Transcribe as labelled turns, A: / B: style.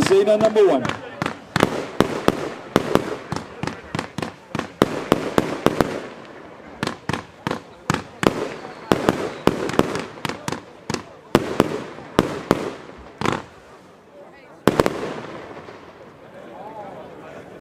A: Zena number one.